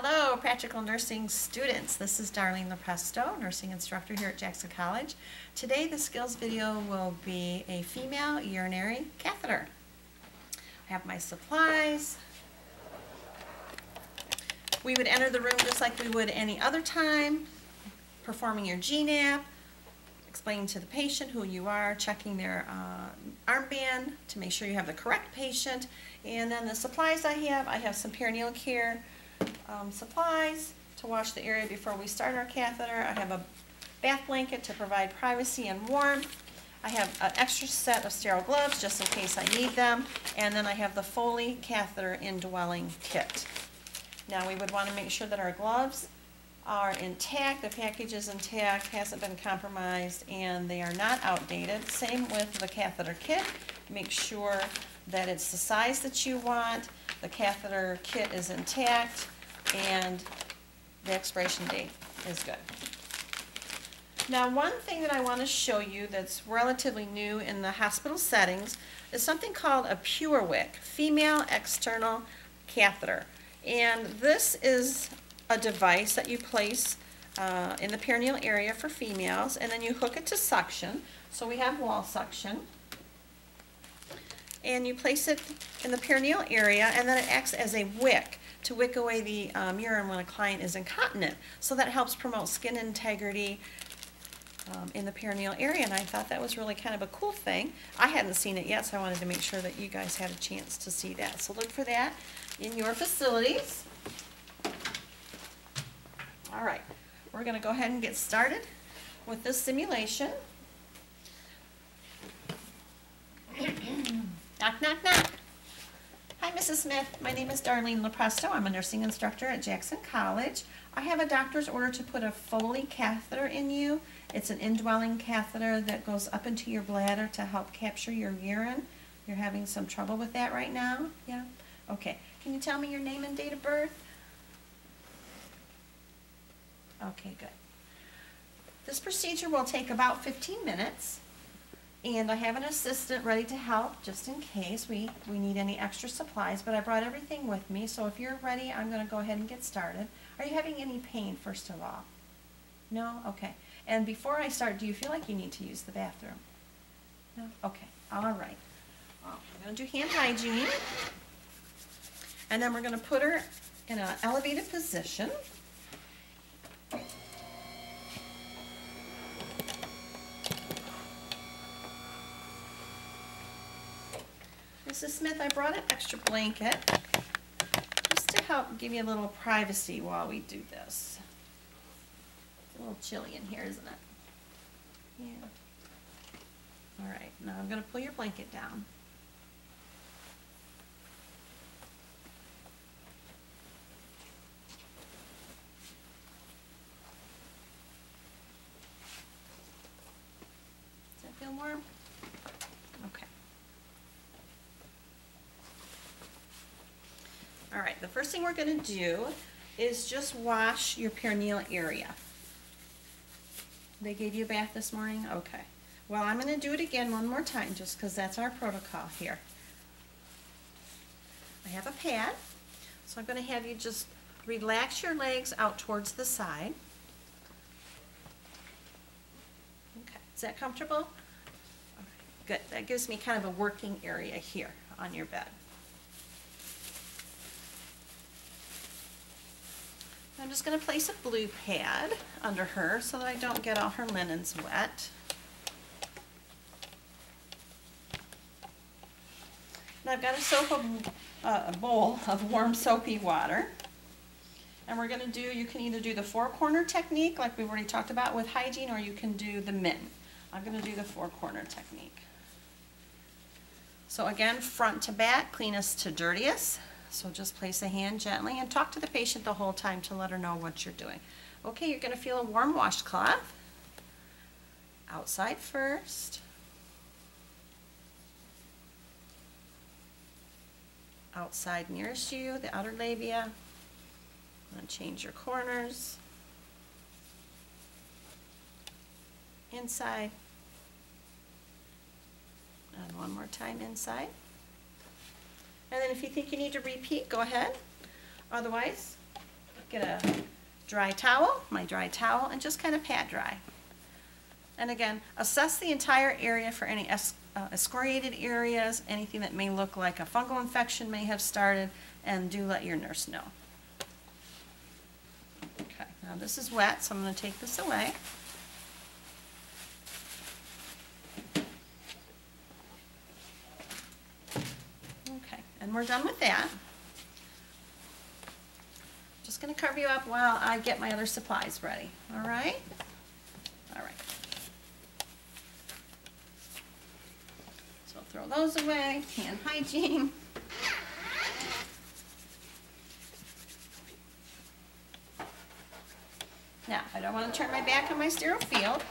Hello, practical nursing students. This is Darlene Lepresto, nursing instructor here at Jackson College. Today the skills video will be a female urinary catheter. I have my supplies. We would enter the room just like we would any other time, performing your GNAP, explaining to the patient who you are, checking their uh, armband to make sure you have the correct patient. And then the supplies I have, I have some perineal care um, supplies to wash the area before we start our catheter. I have a bath blanket to provide privacy and warmth. I have an extra set of sterile gloves just in case I need them. And then I have the Foley catheter indwelling kit. Now we would want to make sure that our gloves are intact, the package is intact, hasn't been compromised, and they are not outdated. Same with the catheter kit. Make sure that it's the size that you want, the catheter kit is intact, and the expiration date is good. Now, one thing that I want to show you that's relatively new in the hospital settings is something called a PureWick, Female External Catheter. And this is a device that you place uh, in the perineal area for females, and then you hook it to suction. So we have wall suction. And you place it in the perineal area, and then it acts as a wick to wick away the um, urine when a client is incontinent. So that helps promote skin integrity um, in the perineal area, and I thought that was really kind of a cool thing. I hadn't seen it yet, so I wanted to make sure that you guys had a chance to see that. So look for that in your facilities. All right, we're going to go ahead and get started with this simulation. knock, knock, knock. Hi, Mrs. Smith. My name is Darlene Lepresto. I'm a nursing instructor at Jackson College. I have a doctor's order to put a Foley catheter in you. It's an indwelling catheter that goes up into your bladder to help capture your urine. You're having some trouble with that right now? Yeah? Okay. Can you tell me your name and date of birth? Okay, good. This procedure will take about 15 minutes. And I have an assistant ready to help just in case we, we need any extra supplies, but I brought everything with me, so if you're ready, I'm going to go ahead and get started. Are you having any pain, first of all? No? Okay. And before I start, do you feel like you need to use the bathroom? No? Okay. All right. Well, we're going to do hand hygiene. And then we're going to put her in an elevated position. Mrs. Smith, I brought an extra blanket just to help give you a little privacy while we do this. It's a little chilly in here, isn't it? Yeah. All right, now I'm going to pull your blanket down. Does that feel warm? Okay. All right, the first thing we're going to do is just wash your perineal area. They gave you a bath this morning? Okay. Well, I'm going to do it again one more time just because that's our protocol here. I have a pad, so I'm going to have you just relax your legs out towards the side. Okay, is that comfortable? Good, that gives me kind of a working area here on your bed. I'm just going to place a blue pad under her so that I don't get all her linens wet. And I've got a soap of, uh, a bowl of warm soapy water. And we're going to do, you can either do the four corner technique like we've already talked about with hygiene or you can do the min. I'm going to do the four corner technique. So again, front to back, cleanest to dirtiest. So just place a hand gently and talk to the patient the whole time to let her know what you're doing. Okay, you're going to feel a warm washcloth. Outside first. Outside nearest you, the outer labia. Change your corners. Inside. And one more time inside. And then if you think you need to repeat, go ahead. Otherwise, get a dry towel, my dry towel, and just kind of pat dry. And again, assess the entire area for any es- uh, excoriated areas, anything that may look like a fungal infection may have started, and do let your nurse know. Okay, now this is wet, so I'm gonna take this away. Okay, and we're done with that. Just gonna cover you up while I get my other supplies ready, all right? All right. So throw those away, hand hygiene. Now, I don't wanna turn my back on my sterile field.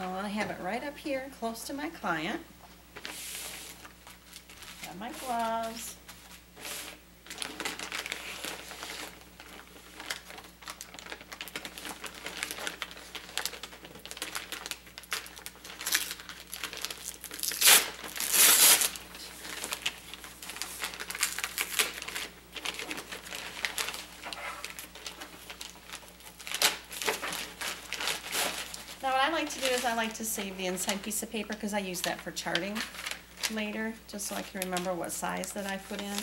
I wanna have it right up here, close to my client. Got my gloves. Now, what I like to do is I like to save the inside piece of paper because I use that for charting later, just so I can remember what size that I put in.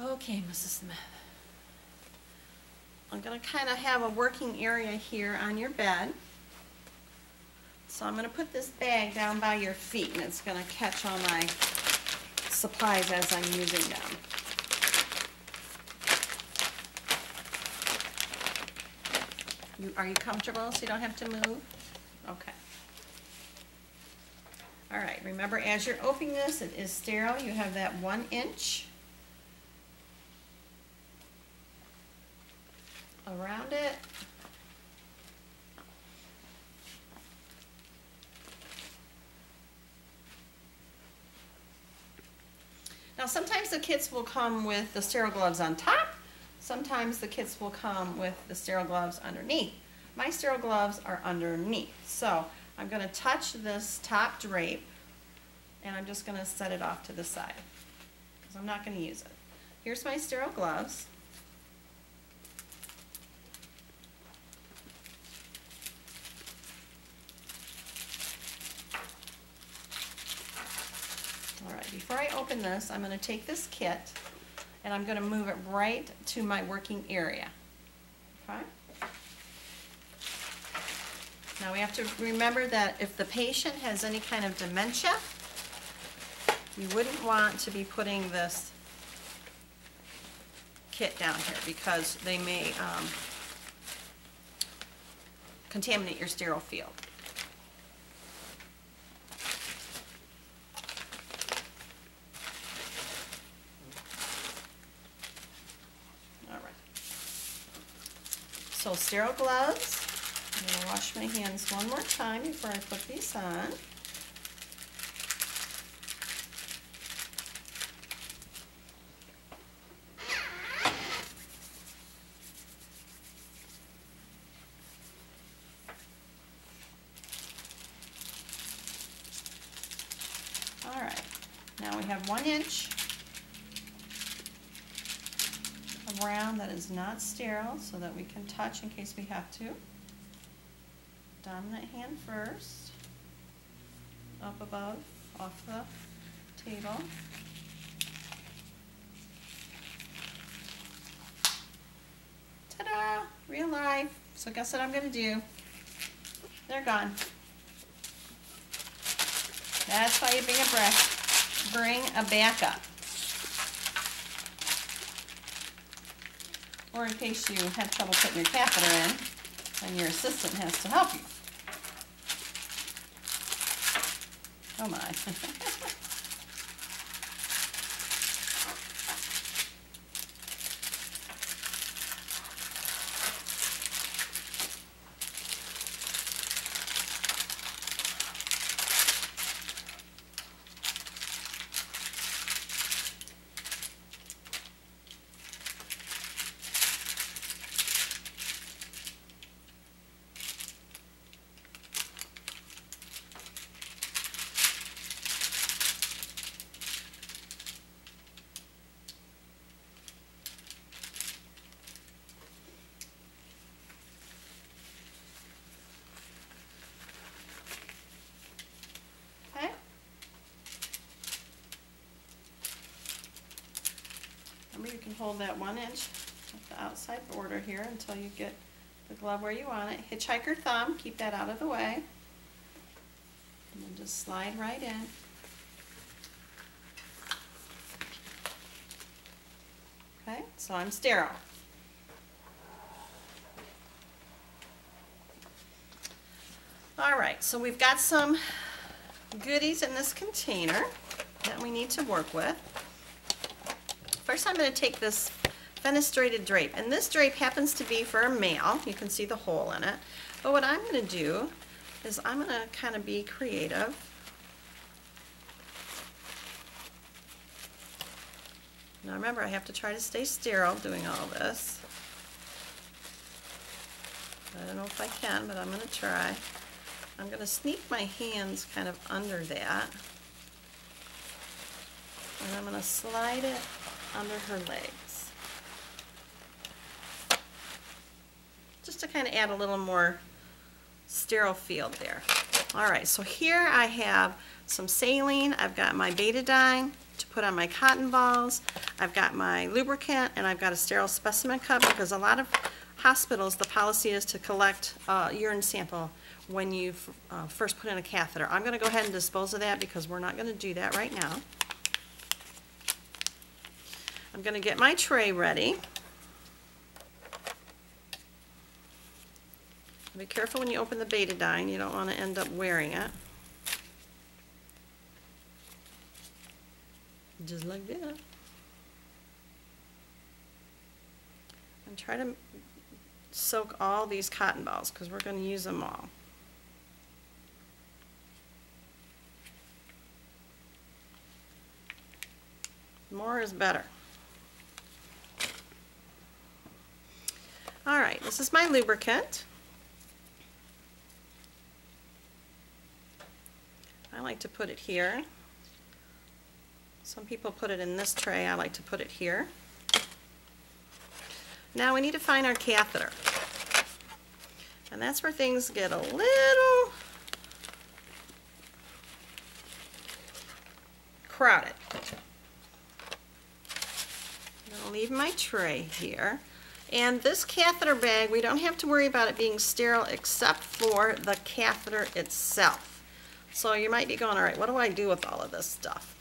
Okay, Mrs. Smith. I'm gonna kind of have a working area here on your bed. So I'm gonna put this bag down by your feet and it's gonna catch all my supplies as I'm using them. You, are you comfortable so you don't have to move? Okay. All right, remember as you're opening this, it is sterile. You have that one inch around it. Now, sometimes the kits will come with the sterile gloves on top. Sometimes the kits will come with the sterile gloves underneath. My sterile gloves are underneath. So I'm gonna touch this top drape and I'm just gonna set it off to the side because I'm not gonna use it. Here's my sterile gloves. All right, before I open this, I'm gonna take this kit and I'm gonna move it right to my working area. Okay? Now we have to remember that if the patient has any kind of dementia, you wouldn't want to be putting this kit down here because they may um, contaminate your sterile field. All right. Sterile gloves. I'm gonna wash my hands one more time before I put these on. All right, now we have one inch of round that is not sterile so that we can touch in case we have to. Dominant hand first, up above, off the table. Ta-da, real life. So guess what I'm gonna do? They're gone. That's why you bring a breath, bring a backup. Or in case you have trouble putting your catheter in, and your assistant has to help you. Oh my. hold that one inch at the outside border here until you get the glove where you want it. Hitchhiker thumb, keep that out of the way. And then just slide right in. Okay, so I'm sterile. All right, so we've got some goodies in this container that we need to work with. First, I'm going to take this fenestrated drape, and this drape happens to be for a male. You can see the hole in it. But what I'm going to do is I'm going to kind of be creative. Now remember, I have to try to stay sterile doing all this. I don't know if I can, but I'm going to try. I'm going to sneak my hands kind of under that. And I'm going to slide it under her legs. Just to kind of add a little more sterile field there. All right, so here I have some saline. I've got my betadine to put on my cotton balls. I've got my lubricant and I've got a sterile specimen cup because a lot of hospitals, the policy is to collect a urine sample when you uh, first put in a catheter. I'm going to go ahead and dispose of that because we're not going to do that right now. I'm going to get my tray ready. Be careful when you open the betadine. You don't want to end up wearing it. Just like that. And try to soak all these cotton balls because we're going to use them all. More is better. All right, this is my lubricant. I like to put it here. Some people put it in this tray. I like to put it here. Now we need to find our catheter. And that's where things get a little crowded. I'm going to leave my tray here. And this catheter bag, we don't have to worry about it being sterile except for the catheter itself. So you might be going, all right, what do I do with all of this stuff?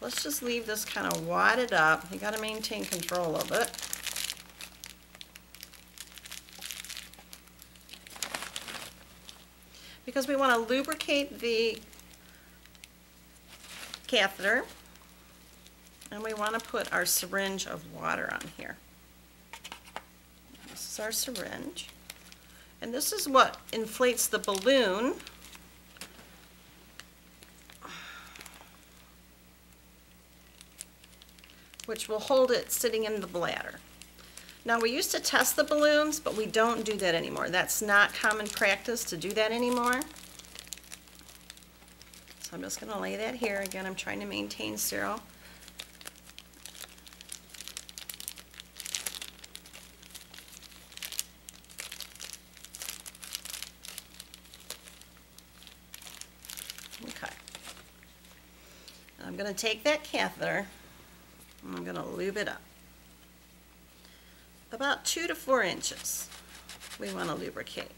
Let's just leave this kind of wadded up. You got to maintain control of it. Because we want to lubricate the catheter and we want to put our syringe of water on here. Is our syringe. And this is what inflates the balloon. which will hold it sitting in the bladder. Now we used to test the balloons, but we don't do that anymore. That's not common practice to do that anymore. So I'm just going to lay that here. Again, I'm trying to maintain sterile I'm going to take that catheter I'm going to lube it up. About two to four inches we want to lubricate.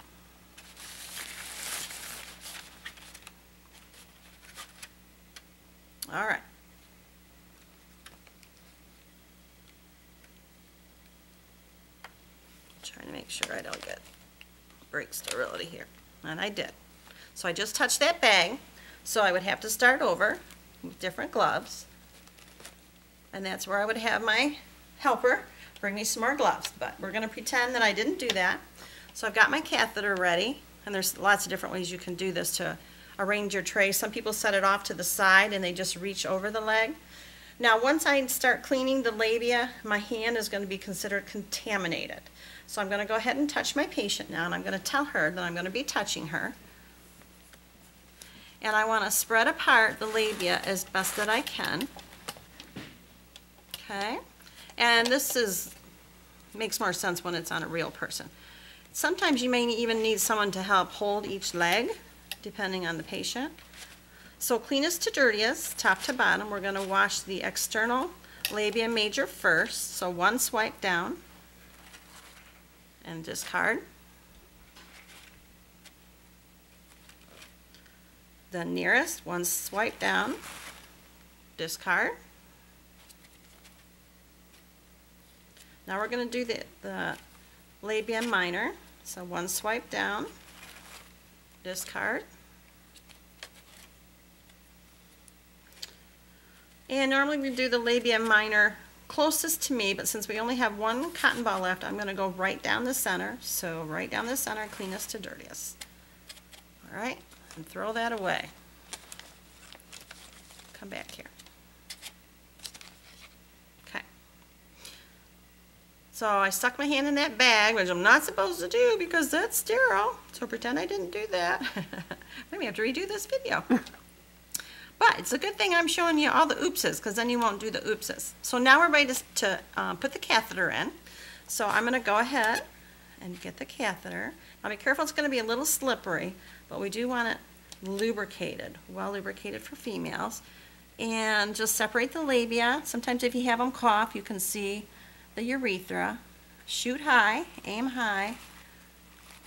All right. Trying to make sure I don't get break sterility here. And I did. So I just touched that bag. So I would have to start over with different gloves. And that's where I would have my helper bring me some more gloves. But we're going to pretend that I didn't do that. So I've got my catheter ready. And there's lots of different ways you can do this to arrange your tray. Some people set it off to the side and they just reach over the leg. Now once I start cleaning the labia, my hand is going to be considered contaminated. So I'm going to go ahead and touch my patient now and I'm going to tell her that I'm going to be touching her and I want to spread apart the labia as best that I can. Okay, and this is makes more sense when it's on a real person. Sometimes you may even need someone to help hold each leg, depending on the patient. So cleanest to dirtiest, top to bottom, we're going to wash the external labia major first, so one swipe down and discard. The nearest, one swipe down, discard. Now we're gonna do the, the labia minor, so one swipe down, discard. And normally we do the labia minor closest to me, but since we only have one cotton ball left, I'm gonna go right down the center. So right down the center, cleanest to dirtiest. All right, and throw that away. Come back here. Okay. So I stuck my hand in that bag, which I'm not supposed to do because that's sterile. So pretend I didn't do that. I may have to redo this video. But it's a good thing I'm showing you all the oopses because then you won't do the oopses. So now we're ready to, to uh, put the catheter in. So I'm going to go ahead and get the catheter. Now be careful, it's going to be a little slippery, but we do want it lubricated, well lubricated for females. And just separate the labia. Sometimes if you have them cough, you can see the urethra. Shoot high, aim high,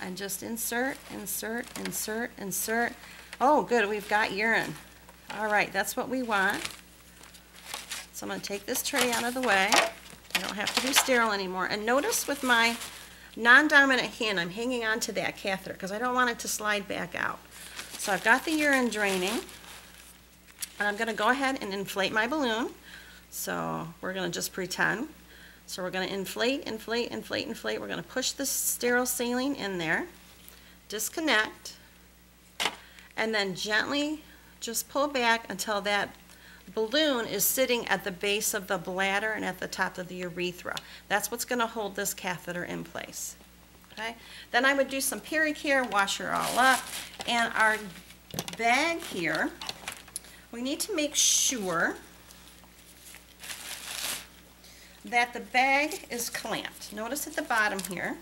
and just insert, insert, insert, insert. Oh, good, we've got urine. All right, that's what we want. So I'm going to take this tray out of the way. I don't have to do sterile anymore. And notice with my non-dominant hand, I'm hanging on to that catheter because I don't want it to slide back out. So I've got the urine draining. And I'm going to go ahead and inflate my balloon. So we're going to just pretend. So we're going to inflate, inflate, inflate, inflate. We're going to push the sterile saline in there, disconnect, and then gently just pull back until that balloon is sitting at the base of the bladder and at the top of the urethra. That's what's going to hold this catheter in place. Okay? Then I would do some peri-care, wash her all up, and our bag here, we need to make sure that the bag is clamped. Notice at the bottom here,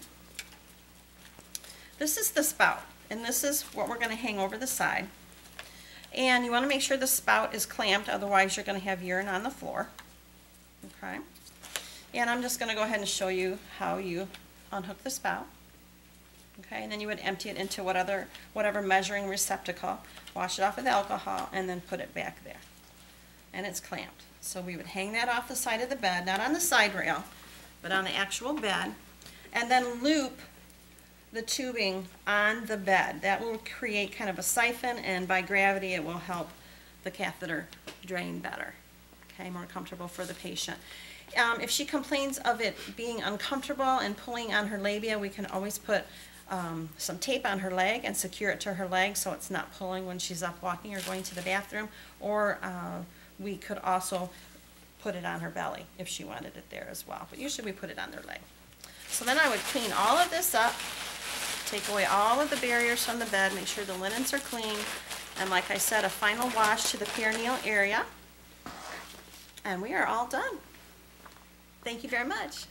this is the spout, and this is what we're going to hang over the side. And you want to make sure the spout is clamped, otherwise you're going to have urine on the floor. Okay. And I'm just going to go ahead and show you how you unhook the spout. Okay, and then you would empty it into what other, whatever measuring receptacle, wash it off with alcohol, and then put it back there. And it's clamped. So we would hang that off the side of the bed, not on the side rail, but on the actual bed, and then loop the tubing on the bed. That will create kind of a siphon, and by gravity, it will help the catheter drain better. Okay, more comfortable for the patient. Um, if she complains of it being uncomfortable and pulling on her labia, we can always put um, some tape on her leg and secure it to her leg so it's not pulling when she's up walking or going to the bathroom. Or uh, we could also put it on her belly if she wanted it there as well. But usually we put it on their leg. So then I would clean all of this up Take away all of the barriers from the bed, make sure the linens are clean, and like I said, a final wash to the perineal area. And we are all done. Thank you very much.